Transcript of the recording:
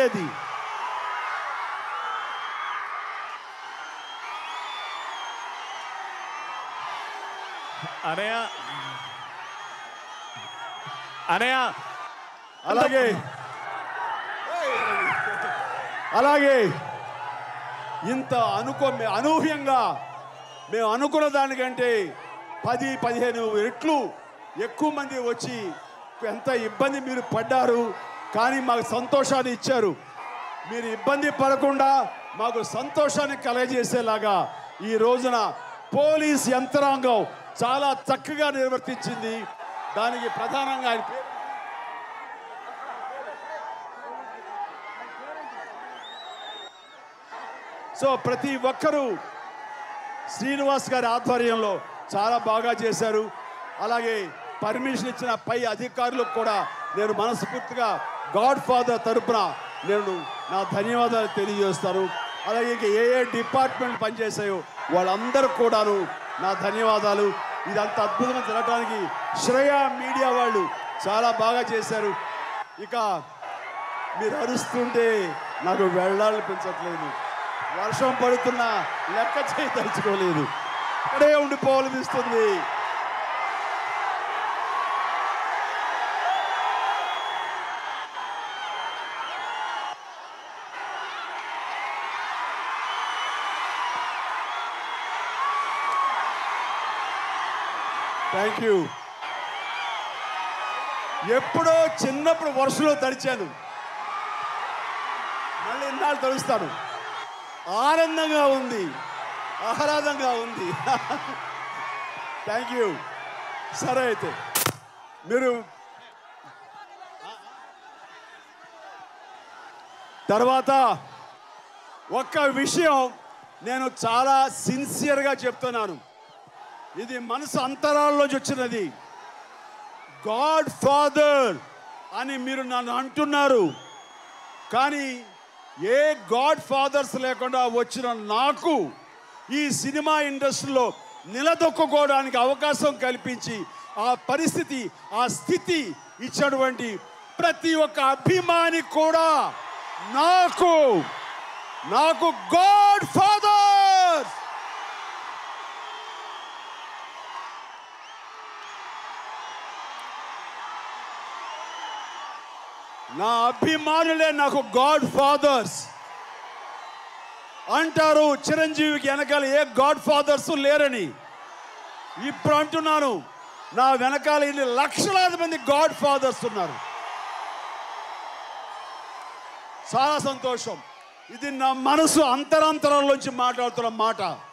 ఉండేది అనయ్య. అనయ్య. అలాగే. అలాగే. ఇంత అనుకో అనూహ్యంగా మేము అనుకున్న దానికంటే పది పదిహేను రెట్లు ఎక్కువ మంది వచ్చి ఎంత ఇబ్బంది మీరు పడ్డారు? కానీ మాకు సంతోషాన్ని ఇచ్చారు. మీరు ఇబ్బంది పడకుండా మాకు సంతోషాన్ని కలగజేసేలాగా ఈ రోజున పోలీస్ యంత్రాంగం చాలా చక్కగా నిర్వర్తించింది. దానికి ప్రధానంగా ఆయన సో ప్రతి ఒక్కరూ శ్రీనివాస్ గారి ఆధ్వర్యంలో చాలా బాగా చేశారు. అలాగే పర్మిషన్ ఇచ్చిన పై అధికారులకు కూడా నేను మనస్ఫూర్తిగా గాడ్ ఫాదర్ తరపున నేను నా ధన్యవాదాలు తెలియజేస్తాను. అలాగే ఇంకా ఏ ఏ డిపార్ట్మెంట్ పనిచేసాయో వాళ్ళందరూ కూడాను నా ధన్యవాదాలు. ఇదంతా అద్భుతంగా జరగడానికి శ్రేయ మీడియా వాళ్ళు చాలా బాగా చేశారు. ఇక మీరు అరుస్తుంటే నాకు వెళ్ళాలనిపించట్లేదు వర్షం పడుతున్నా లెక్క చేయి తలుచుకోలేదు. ఇక్కడే ఉండిపోవాలనిపిస్తుంది. థ్యాంక్ యూ ఎప్పుడో చిన్నప్పుడు వరుసలో తడిచాను. మళ్ళీ ఇన్నాళ్ళు తడుస్తాను. ఆనందంగా ఉంది. ఆహ్లాదంగా ఉంది. థ్యాంక్ యూ సరే అయితే మీరు తర్వాత ఒక్క విషయం నేను చాలా సిన్సియర్గా చెప్తున్నాను. ఇది మనసు అంతరాల్లోంచి వచ్చినది. గాడ్ ఫాదర్ అని మీరు నన్ను అంటున్నారు. కానీ ఏ గాడ్ ఫాదర్స్ లేకుండా వచ్చిన నాకు ఈ సినిమా ఇండస్ట్రీలో నిలదొక్కుకోవడానికి అవకాశం కల్పించి ఆ పరిస్థితి ఆ స్థితి ఇచ్చినటువంటి ప్రతి ఒక్క అభిమాని కూడా నాకు నాకు గాడ్ ఫాదర్ నా అభిమానులే నాకు గాడ్ ఫాదర్స్ అంటారు చిరంజీవికి వెనకాల ఏ గాడ్ ఫాదర్స్ లేరని. ఇప్పుడు అంటున్నాను నా వెనకాల ఇన్ని లక్షలాది మంది గాడ్ ఫాదర్స్ ఉన్నారు. చాలా సంతోషం. ఇది నా మనసు అంతరాంతరాల్లోంచి మాట్లాడుతున్న మాట.